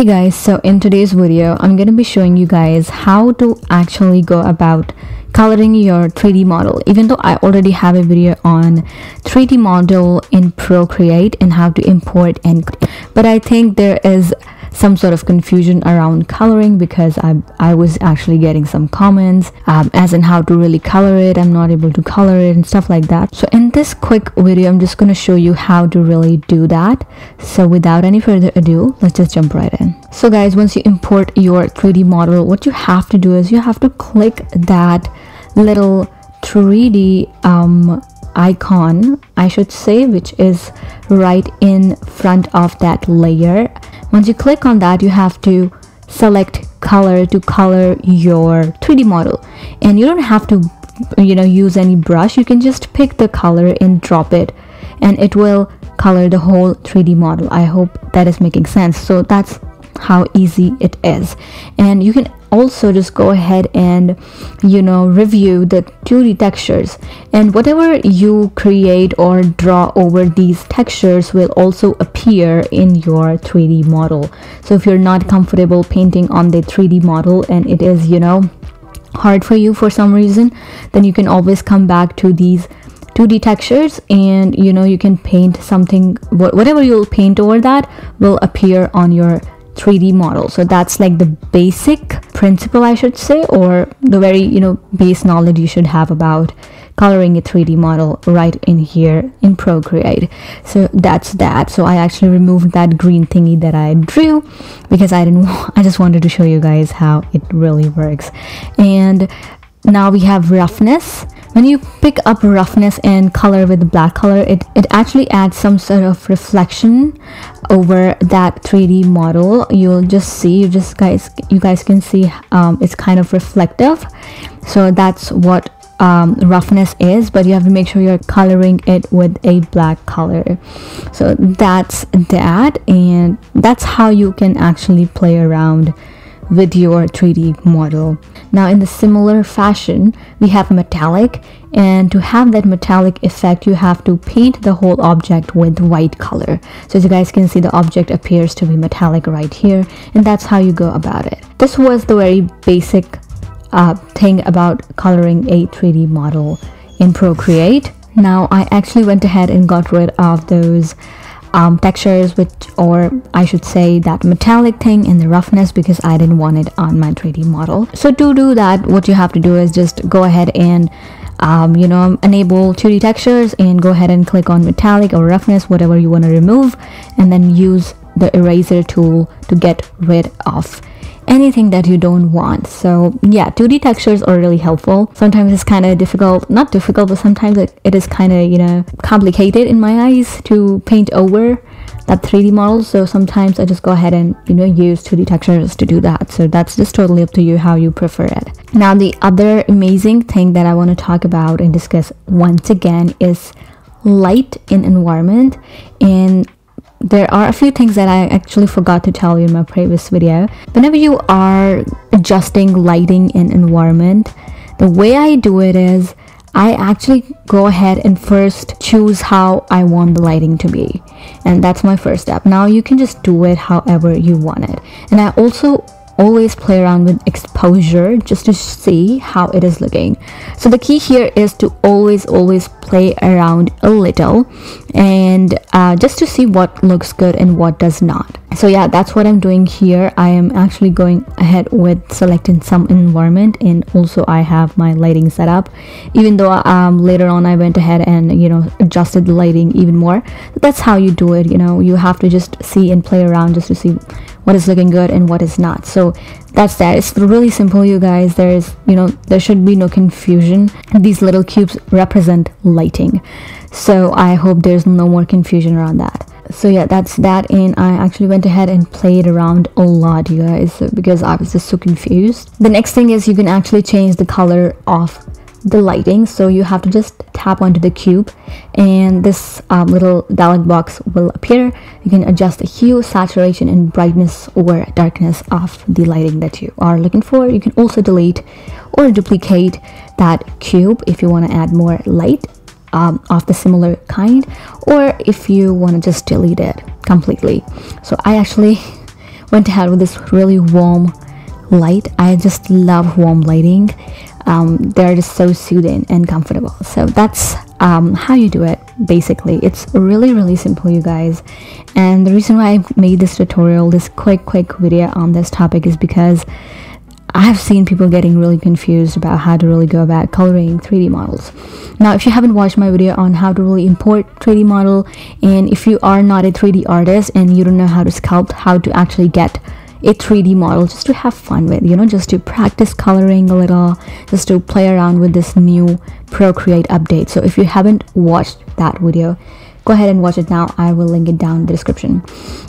Hey guys, so in today's video, I'm going to be showing you guys how to actually go about coloring your 3D model. Even though I already have a video on 3D model in Procreate and how to import and but I think there is some sort of confusion around coloring because I, I was actually getting some comments um, as in how to really color it I'm not able to color it and stuff like that. So in this quick video I'm just going to show you how to really do that. So without any further ado let's just jump right in. So guys once you import your 3d model what you have to do is you have to click that little 3d um, icon I should say which is right in front of that layer. Once you click on that you have to select color to color your 3d model. And you don't have to you know use any brush. You can just pick the color and drop it. And it will color the whole 3d model. I hope that is making sense. So that's how easy it is. And you can also just go ahead and you know review the 2d textures. And whatever you create or draw over these textures will also appear in your 3d model. So if you're not comfortable painting on the 3d model and it is you know hard for you for some reason then you can always come back to these 2d textures and you know you can paint something whatever you'll paint over that will appear on your 3D model. So that's like the basic principle, I should say, or the very, you know, base knowledge you should have about coloring a 3D model right in here in Procreate. So that's that. So I actually removed that green thingy that I drew because I didn't, I just wanted to show you guys how it really works. And now we have roughness. When you pick up roughness and color with black color it, it actually adds some sort of reflection over that 3d model. You'll just see you just guys you guys can see um, it's kind of reflective. So that's what um, roughness is but you have to make sure you're coloring it with a black color. So that's that and that's how you can actually play around with your 3D model. Now in the similar fashion, we have metallic and to have that metallic effect, you have to paint the whole object with white color. So as you guys can see, the object appears to be metallic right here and that's how you go about it. This was the very basic uh, thing about coloring a 3D model in Procreate. Now I actually went ahead and got rid of those um, textures which or I should say that metallic thing in the roughness because I didn't want it on my 3D model. So to do that what you have to do is just go ahead and um, you know enable 2D textures and go ahead and click on metallic or roughness whatever you want to remove and then use the eraser tool to get rid of anything that you don't want. So yeah 2d textures are really helpful. Sometimes it's kind of difficult not difficult but sometimes it, it is kind of you know complicated in my eyes to paint over that 3d model. So sometimes i just go ahead and you know use 2d textures to do that. So that's just totally up to you how you prefer it. Now the other amazing thing that i want to talk about and discuss once again is light in environment. And there are a few things that I actually forgot to tell you in my previous video. Whenever you are adjusting lighting in environment, the way I do it is I actually go ahead and first choose how I want the lighting to be. And that's my first step. Now you can just do it however you want it. And I also always play around with exposure just to see how it is looking. So the key here is to always always play around a little and uh, just to see what looks good and what does not. So yeah that's what i'm doing here. I am actually going ahead with selecting some environment and also i have my lighting set up. Even though um, later on i went ahead and you know adjusted the lighting even more. That's how you do it you know. You have to just see and play around just to see what is looking good and what is not. So that's that. It's really simple you guys. There's you know there should be no confusion. These little cubes represent lighting. So i hope there's no more confusion around that. So yeah that's that. And i actually went ahead and played around a lot you guys because i was just so confused. The next thing is you can actually change the color of the lighting so you have to just tap onto the cube and this um, little dialog box will appear. You can adjust the hue saturation and brightness or darkness of the lighting that you are looking for. You can also delete or duplicate that cube if you want to add more light um, of the similar kind or if you want to just delete it completely. So I actually went ahead with this really warm light. I just love warm lighting um, they're just so soothing and comfortable. So that's um, how you do it basically. It's really really simple you guys. And the reason why i made this tutorial this quick quick video on this topic is because I have seen people getting really confused about how to really go about coloring 3D models. Now, if you haven't watched my video on how to really import 3D model, and if you are not a 3D artist and you don't know how to sculpt, how to actually get a 3D model just to have fun with, you know, just to practice coloring a little, just to play around with this new Procreate update. So if you haven't watched that video, go ahead and watch it now. I will link it down in the description.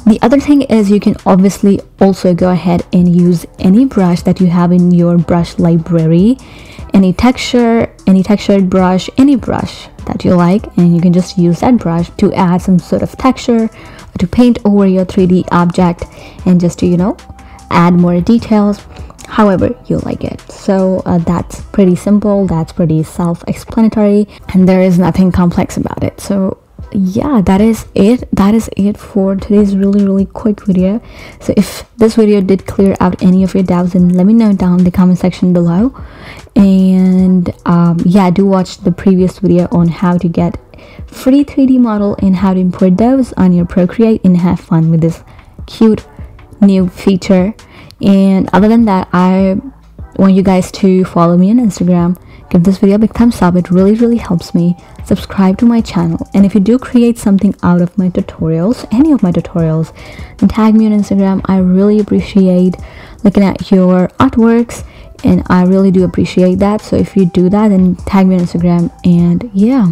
The other thing is you can obviously also go ahead and use any brush that you have in your brush library, any texture, any textured brush, any brush that you like, and you can just use that brush to add some sort of texture to paint over your 3D object and just to, you know, add more details however you like it. So uh, that's pretty simple that's pretty self-explanatory and there is nothing complex about it. So yeah that is it. That is it for today's really really quick video. So if this video did clear out any of your doubts then let me know down in the comment section below. And um, yeah do watch the previous video on how to get free 3D model and how to import those on your Procreate and have fun with this cute new feature. And other than that, I want you guys to follow me on Instagram. Give this video a big thumbs up. It really, really helps me. Subscribe to my channel. And if you do create something out of my tutorials, any of my tutorials, then tag me on Instagram. I really appreciate looking at your artworks and I really do appreciate that. So if you do that, then tag me on Instagram. And yeah.